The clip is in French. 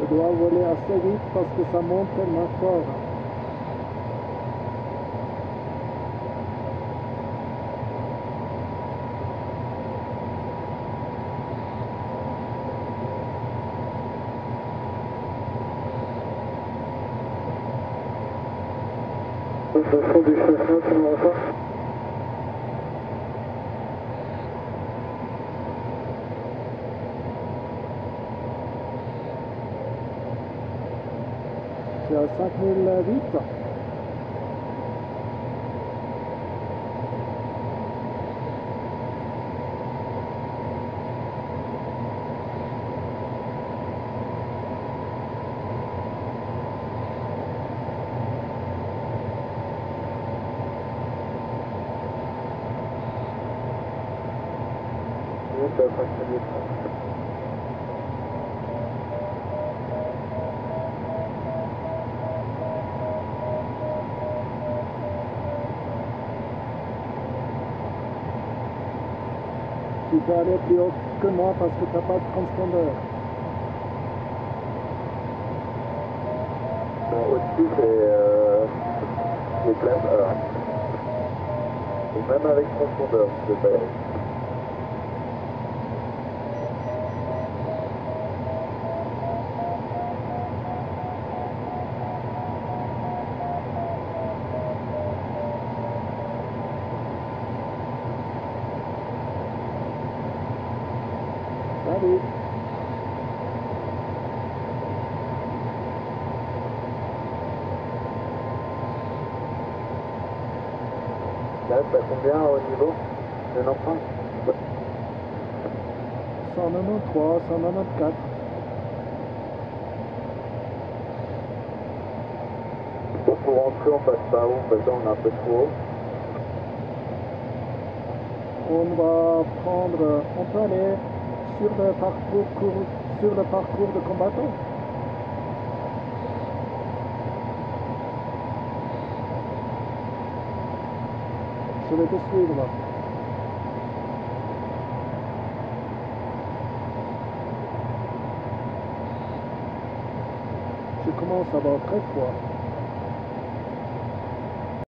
Je dois voler assez vite parce que ça monte tellement fort. Attention du chauffeur, tu m'entends pas C'est à 5008. Oui, c'est Tu peux aller plus haut que moi parce que tu n'as pas de transpondeur. Bon, au-dessus, c'est euh, classe A. Et même avec transpondeur, je peux pas y aller. Là, t'as combien au niveau 95 193, 194. Bon, pour rentrer, on passe par où? Parce on est un peu trop haut. On va prendre, on peut aller sur le parcours, cour- sur le parcours de combattant. Je vais te suivre. Je commence à avoir très froid.